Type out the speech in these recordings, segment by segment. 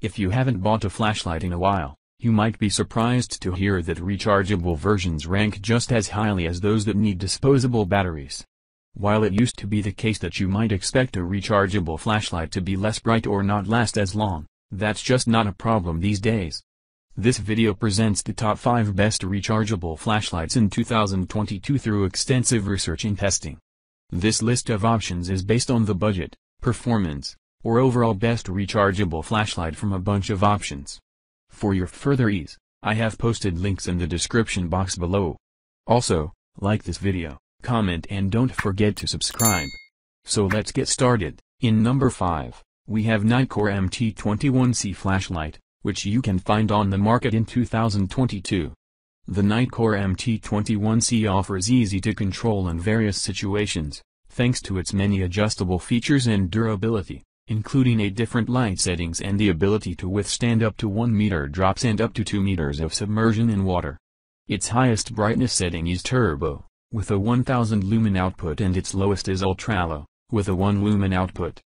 If you haven't bought a flashlight in a while, you might be surprised to hear that rechargeable versions rank just as highly as those that need disposable batteries. While it used to be the case that you might expect a rechargeable flashlight to be less bright or not last as long, that's just not a problem these days. This video presents the top 5 best rechargeable flashlights in 2022 through extensive research and testing. This list of options is based on the budget, performance, or overall best rechargeable flashlight from a bunch of options. For your further ease, I have posted links in the description box below. Also, like this video, comment and don't forget to subscribe. So let's get started. In number 5, we have Nitecore MT21C flashlight, which you can find on the market in 2022. The Nitecore MT21C offers easy to control in various situations, thanks to its many adjustable features and durability, including 8 different light settings and the ability to withstand up to 1 meter drops and up to 2 meters of submersion in water. Its highest brightness setting is turbo, with a 1000 lumen output and its lowest is ultra-low, with a 1 lumen output.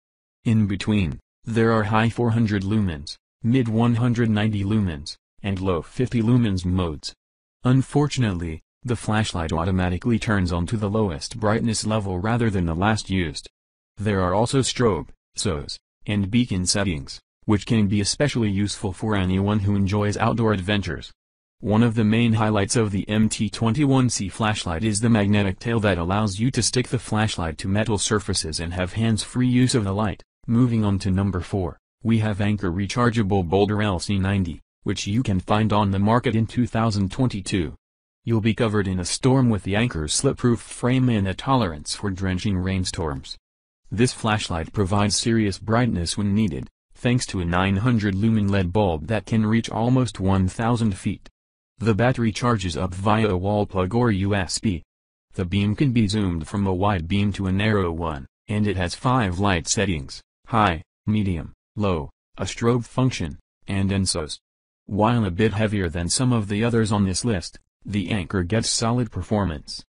In between, there are high 400 lumens, mid 190 lumens, and low 50 lumens modes. Unfortunately, the flashlight automatically turns on to the lowest brightness level rather than the last used. There are also strobe, SOS, and beacon settings, which can be especially useful for anyone who enjoys outdoor adventures. One of the main highlights of the MT21C flashlight is the magnetic tail that allows you to stick the flashlight to metal surfaces and have hands-free use of the light. Moving on to number 4 we have Anker Rechargeable Bolder LC90, which you can find on the market in 2022. You'll be covered in a storm with the Anker's slip-proof frame and a tolerance for drenching rainstorms. This flashlight provides serious brightness when needed, thanks to a 900 lumen LED bulb that can reach almost 1000 feet. The battery charges up via a wall plug or USB. The beam can be zoomed from a wide beam to a narrow one, and it has five light settings, high, medium, low, a strobe function, and NSOS. While a bit heavier than some of the others on this list, the Anker gets solid performance.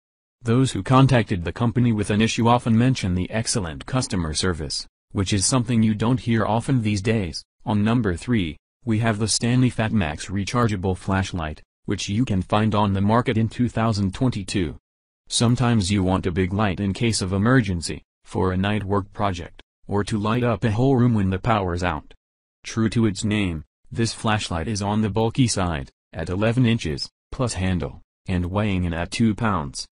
Those who contacted the company with an issue often mention the excellent customer service, which is something you don't hear often these days. On number 3, we have the Stanley FatMax rechargeable flashlight, which you can find on the market in 2022. Sometimes you want a big light in case of emergency, for a night work project or to light up a whole room when the power's out. True to its name, this flashlight is on the bulky side, at 11 inches, plus handle, and weighing in at 2 pounds.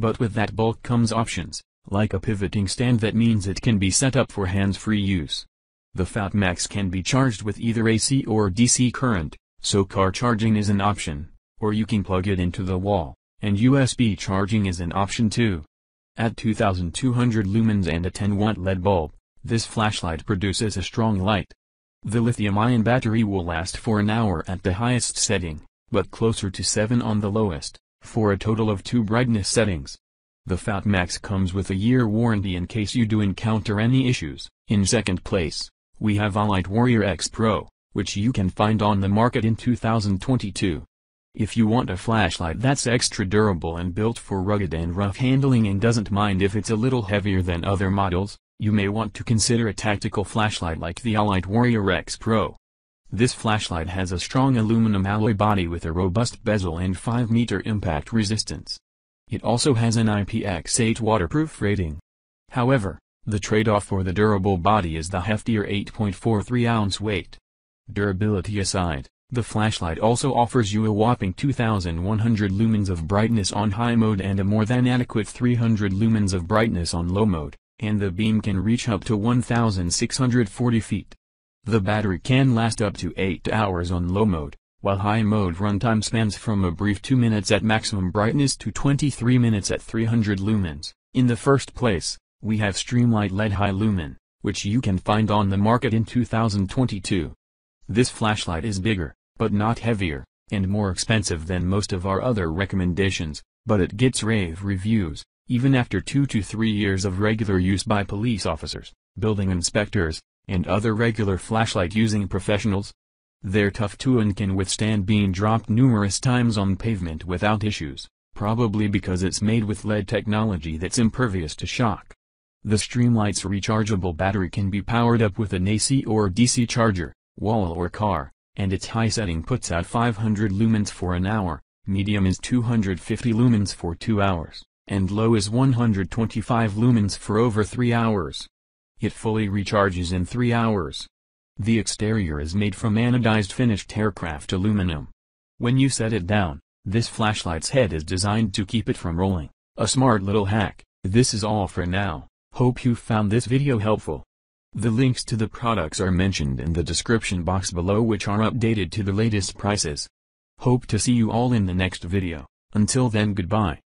But with that bulk comes options, like a pivoting stand that means it can be set up for hands-free use. The FatMax can be charged with either AC or DC current, so car charging is an option, or you can plug it into the wall, and USB charging is an option too. At 2200 lumens and a 10 watt LED bulb, this flashlight produces a strong light. The lithium-ion battery will last for an hour at the highest setting, but closer to 7 on the lowest, for a total of 2 brightness settings. The FatMax comes with a year warranty in case you do encounter any issues. In second place, we have Olight Warrior X Pro, which you can find on the market in 2022. If you want a flashlight that's extra durable and built for rugged and rough handling and doesn't mind if it's a little heavier than other models, you may want to consider a tactical flashlight like the Olight Warrior X Pro. This flashlight has a strong aluminum alloy body with a robust bezel and 5 meter impact resistance. It also has an IPX8 waterproof rating. However, the trade-off for the durable body is the heftier 8.43 ounce weight. Durability aside, the flashlight also offers you a whopping 2100 lumens of brightness on high mode and a more than adequate 300 lumens of brightness on low mode and the beam can reach up to 1640 feet. The battery can last up to 8 hours on low mode, while high mode runtime spans from a brief 2 minutes at maximum brightness to 23 minutes at 300 lumens. In the first place, we have Streamlight LED High Lumen, which you can find on the market in 2022. This flashlight is bigger, but not heavier, and more expensive than most of our other recommendations, but it gets rave reviews, even after two to three years of regular use by police officers, building inspectors, and other regular flashlight-using professionals. They're tough too and can withstand being dropped numerous times on pavement without issues, probably because it's made with LED technology that's impervious to shock. The Streamlight's rechargeable battery can be powered up with an AC or DC charger, wall or car, and its high setting puts out 500 lumens for an hour, medium is 250 lumens for 2 hours, and low is 125 lumens for over 3 hours. It fully recharges in 3 hours. The exterior is made from anodized finished aircraft aluminum. When you set it down, this flashlight's head is designed to keep it from rolling. A smart little hack. This is all for now. Hope you found this video helpful. The links to the products are mentioned in the description box below which are updated to the latest prices. Hope to see you all in the next video. Until then goodbye.